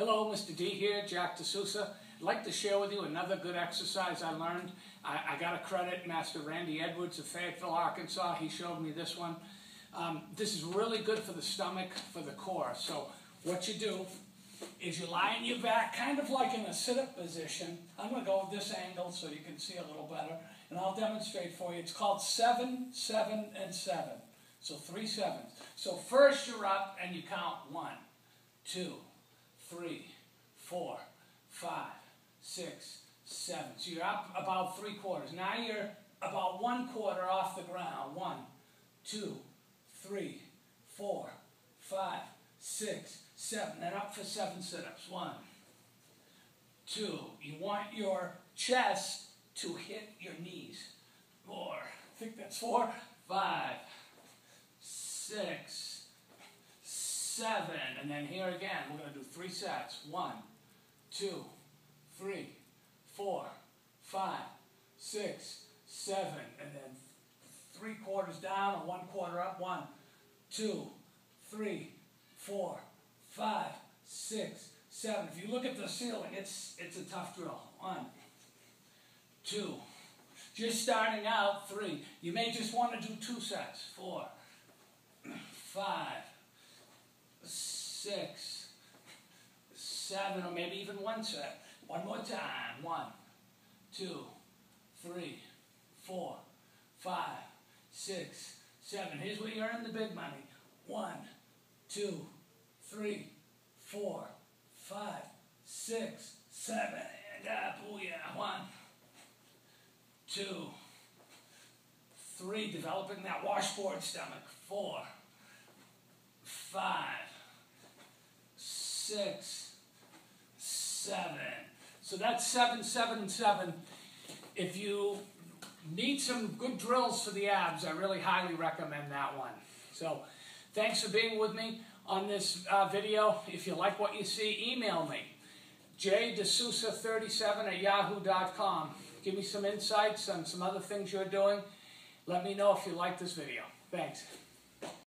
Hello, Mr. D here, Jack D'Souza. I'd like to share with you another good exercise I learned. I, I got to credit Master Randy Edwards of Fayetteville, Arkansas. He showed me this one. Um, this is really good for the stomach, for the core. So what you do is you lie on your back, kind of like in a sit-up position. I'm going to go with this angle so you can see a little better, and I'll demonstrate for you. It's called seven, seven, and seven. So three sevens. So first you're up and you count one, two, three, four, five, six, seven. So you're up about three quarters. Now you're about one quarter off the ground. One, two, three, four, five, six, seven. Then up for seven sit-ups. One, two. You want your chest to hit your knees. Four. I think that's four. Five, six, seven, and then here again, we're going to do three sets. One, two, three, four, five, six, seven, and then three quarters down and one quarter up. One, two, three, four, five, six, seven. If you look at the ceiling, it's, it's a tough drill. One, two, just starting out, three. You may just want to do two sets. Four, five, six, seven, or maybe even one set. One more time. One, two, three, four, five, six, seven. Here's where you earn the big money. One, two, three, four, five, six, seven, and up. Oh yeah. One, two, three. Developing that washboard stomach. Four, five, six, seven. So that's seven, seven, seven. If you need some good drills for the abs, I really highly recommend that one. So thanks for being with me on this uh, video. If you like what you see, email me. jdesouza37 at yahoo.com. Give me some insights on some other things you're doing. Let me know if you like this video. Thanks.